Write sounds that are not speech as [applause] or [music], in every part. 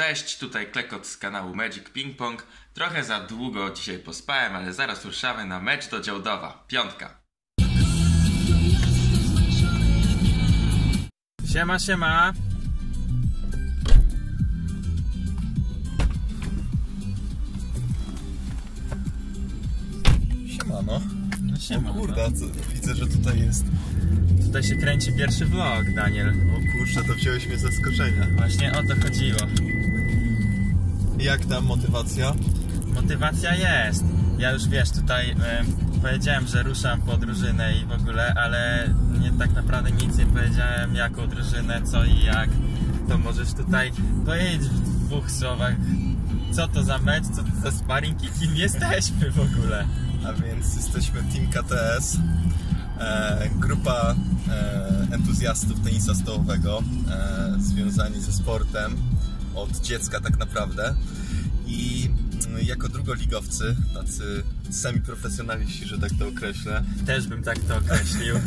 Cześć, tutaj Klekot z kanału Magic Ping Pong. Trochę za długo dzisiaj pospałem, ale zaraz ruszamy na mecz do Działdowa. Piątka. Siema, siema. Siemano. No siema. O kurde, co, widzę, że tutaj jest. Tutaj się kręci pierwszy vlog, Daniel. O kurczę, to wziąłeś mnie z zaskoczenia. Właśnie o to chodziło. Jak tam motywacja? Motywacja jest. Ja już wiesz, tutaj powiedziałem, że ruszam po drużynę i w ogóle, ale nie tak naprawdę nic nie powiedziałem, jaką drużynę, co i jak. To możesz tutaj powiedzieć w dwóch słowach, co to za mecz, co to za sparring i kim jesteśmy w ogóle. A więc jesteśmy Team KTS. E, grupa e, entuzjastów tenisa stołowego, e, związani ze sportem od dziecka tak naprawdę. I mm, jako drugoligowcy, tacy semi-profesjonaliści, że tak to określę, Też bym tak to określił. [laughs]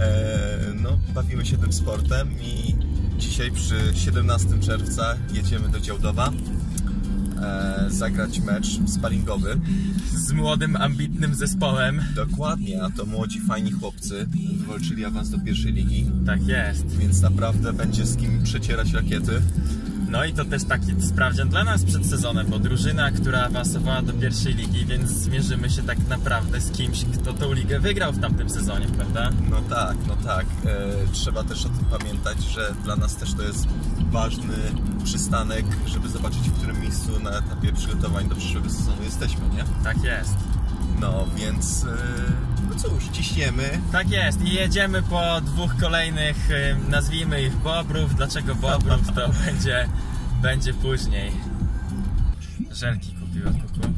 E, no, bawimy się tym sportem i dzisiaj przy 17 czerwca jedziemy do Działdowa e, zagrać mecz sparingowy. Z młodym, ambitnym zespołem. Dokładnie, a to młodzi, fajni chłopcy wywalczyli awans do pierwszej ligi, Tak jest. więc naprawdę będzie z kim przecierać rakiety. No i to też taki sprawdzian dla nas przed sezonem, bo drużyna, która awansowała do pierwszej ligi, więc zmierzymy się tak naprawdę z kimś, kto tą ligę wygrał w tamtym sezonie, prawda? No tak, no tak. E, trzeba też o tym pamiętać, że dla nas też to jest ważny przystanek, żeby zobaczyć, w którym miejscu na etapie przygotowań do przyszłego sezonu jesteśmy, nie? Tak jest. No, więc e, no cóż, ciśniemy. Tak jest i jedziemy po dwóch kolejnych, nazwijmy ich Bobrów. Dlaczego Bobrów to [laughs] będzie, będzie później. Żelki kupiła kuku.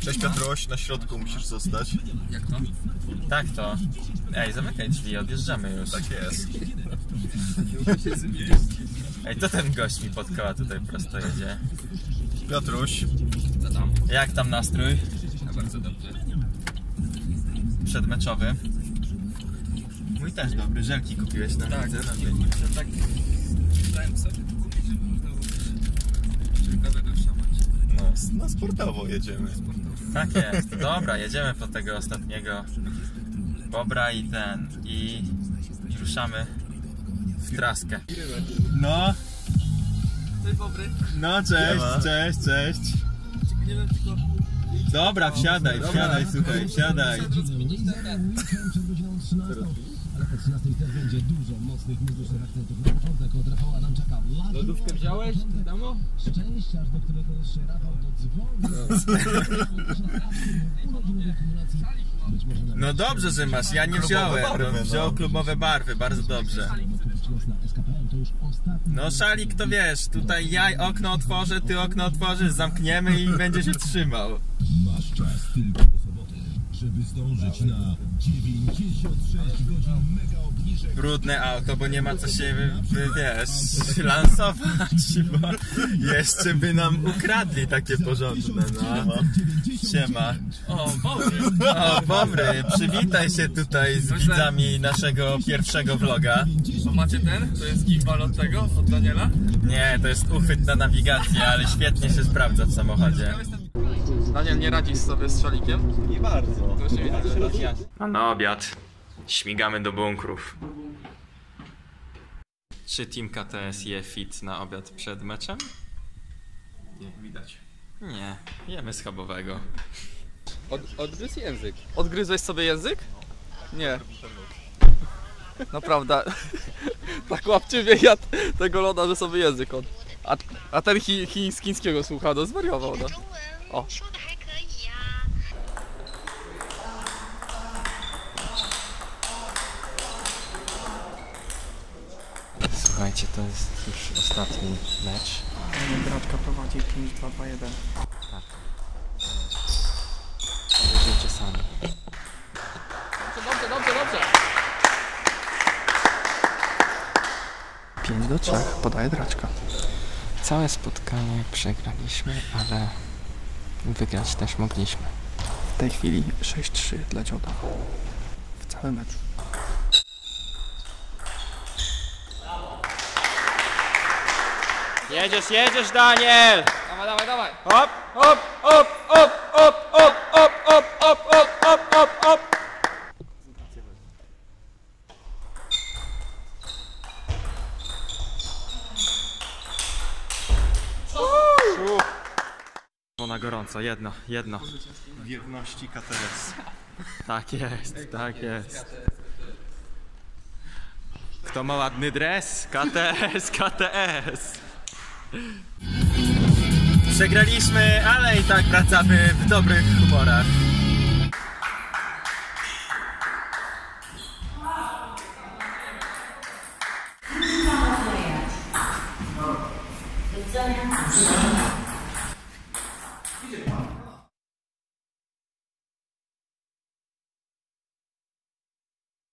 Cześć Piotruś, na środku musisz zostać. Tak to. Ej, zamykaj drzwi, odjeżdżamy już. Tak jest. Ej, to ten gość mi pod koła tutaj prosto jedzie. Piotruś, Jak tam nastrój? Bardzo dobrze. Przedmeczowy. Mój też dobry, żelki kupiłeś na Tak, widzę, tak. To tak dałem sobie tu kupić, żeby można było ciekawego trzymać. no, na sportowo jedziemy. Tak jest. Dobra, jedziemy po tego ostatniego bobra i ten. I, i ruszamy w traskę. No, Cześć Bobry. no cześć, cześć, cześć. Nie wiem tylko... Dobra, wsiadaj, wsiadaj, słuchaj, wsiadaj. Ale po 13 też będzie dużo mocnych muzycznych akcentów. Na początek od Rafała Adamczaka. Lagi Lodówkę wziąłeś? Damo? Szczęścia, aż do którego się Rafał dodzwonił. Na No dobrze, że masz, ja nie wziąłem. No, no. wziął klubowe barwy, bardzo dobrze. No szalik to wiesz, tutaj ja okno otworzę, ty okno otworzysz, zamkniemy i będzie się trzymał. Masz czas tylko do soboty, żeby zdążyć na 96 godzin mega. Brudne auto, bo nie ma co się, wy- wy- wiesz, [laughs] lansować, bo jeszcze by nam ukradli takie porządne, no. Siema. O, Bobry. O, Bobry, przywitaj się tutaj z widzami naszego pierwszego vloga. A macie ten? To jest gimbal od tego? Od Daniela? Nie, to jest uchwyt na nawigację, ale świetnie się sprawdza w samochodzie. Daniel, nie radzisz sobie z szalikiem? Nie bardzo. To się widać, że. A na obiad śmigamy do bunkrów. Czy Team KTS je fit na obiad przed meczem? Nie, widać. Nie, jemy schabowego. Od, odgryz język. Odgryzłeś sobie język? Nie. Naprawdę. [laughs] tak łapczywie jadł tego loda, że sobie język od... A, a ten chi, chi, z chińskiego słucha, no zwariował, no. 中 Słuchajcie, to jest już ostatni mecz. Bratka prowadzi 5-2-2-1. Obejrzyjcie sami. Dobrze, dobrze, dobrze. 5 do 3, podaje Draczka. Całe spotkanie przegraliśmy, ale wygrać też mogliśmy. W tej chwili 6-3 dla Dzioda. W całym meczu. Jedziesz, jedziesz, Daniel! Dawaj, dawaj, dawaj. Hop, hop, hop, hop, hop, hop, hop, hop, hop, hop, hop, hop, hop. Na gorąco, jedno, jedno. Wierności KTS. Tak jest, tak jest. Kto ma ładny dres? KTS, KTS. Przegraliśmy, ale i tak wracamy w dobrych humorach. Victoria